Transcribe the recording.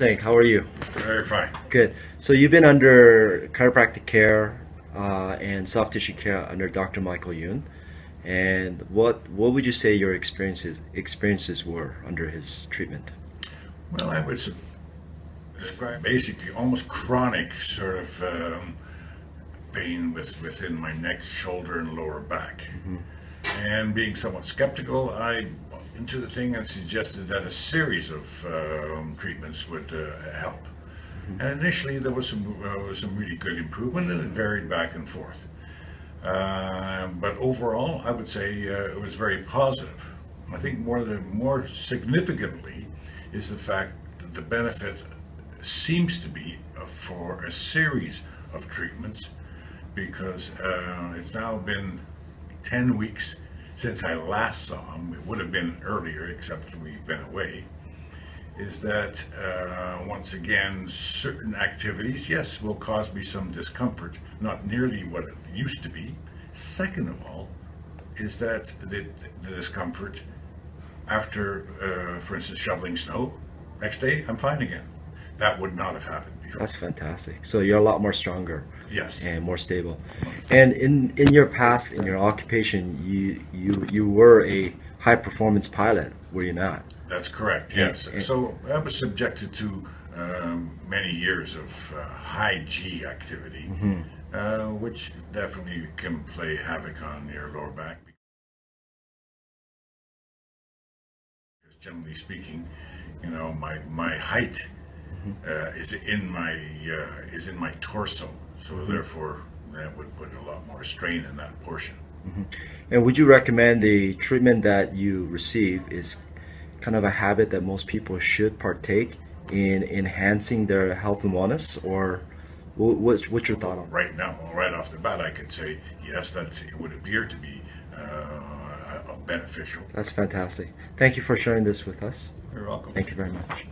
Hank, how are you? Very fine. Good. So you've been under chiropractic care uh, and soft tissue care under Dr. Michael Yoon. And what what would you say your experiences experiences were under his treatment? Well, I would describe basically almost chronic sort of um, pain with, within my neck, shoulder, and lower back. And being somewhat skeptical, I into the thing and suggested that a series of um, treatments would uh, help. And initially, there was some uh, some really good improvement, and it varied back and forth. Uh, but overall, I would say uh, it was very positive. I think more than more significantly is the fact that the benefit seems to be for a series of treatments because uh, it's now been 10 weeks since I last saw him. It would have been earlier, except we've been away. Is that uh, once again, certain activities, yes, will cause me some discomfort, not nearly what it used to be. Second of all, is that the, the discomfort after, uh, for instance, shoveling snow, next day I'm fine again. That would not have happened before. That's fantastic. So you're a lot more stronger Yes. and more stable. And in in your past in your occupation, you you you were a high performance pilot, were you not? That's correct, yes. yeah. So I was subjected to um, many years of uh, high G activity, Mm-hmm. uh, which definitely can play havoc on your lower back. Because generally speaking, you know, my, my height Mm-hmm. uh, is in my uh, is in my torso, so Mm-hmm. therefore that would put a lot more strain in that portion. And would you recommend the treatment that you receive is kind of a habit that most people should partake in enhancing their health and wellness, or what's what's your thought on? right now, right off the bat, I could say yes, that it would appear to be uh, beneficial. That's fantastic. Thank you for sharing this with us. You're welcome. Thank you very much.